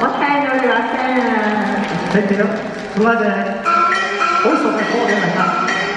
答え乗りません。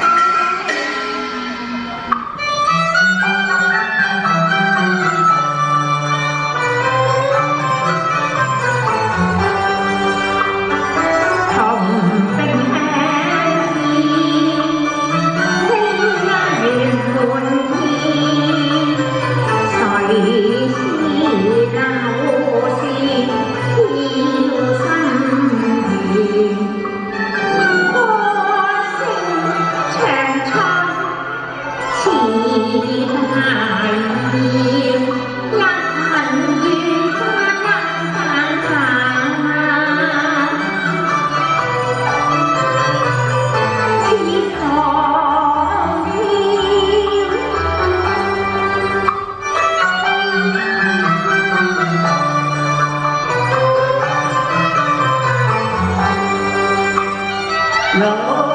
你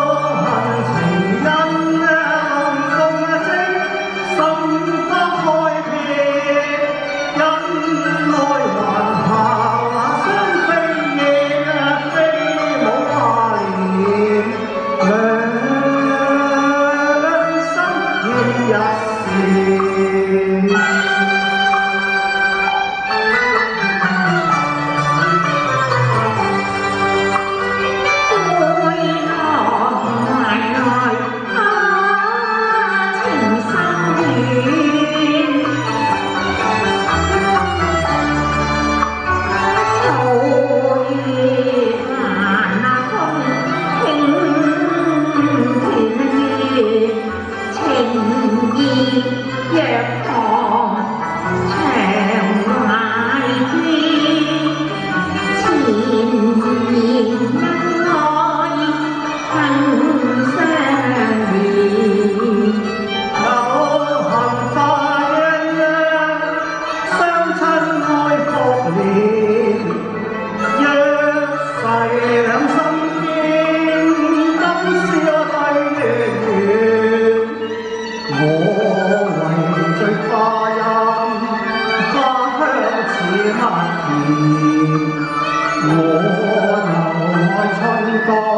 是目前，我留爱春光。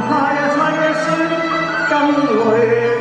away.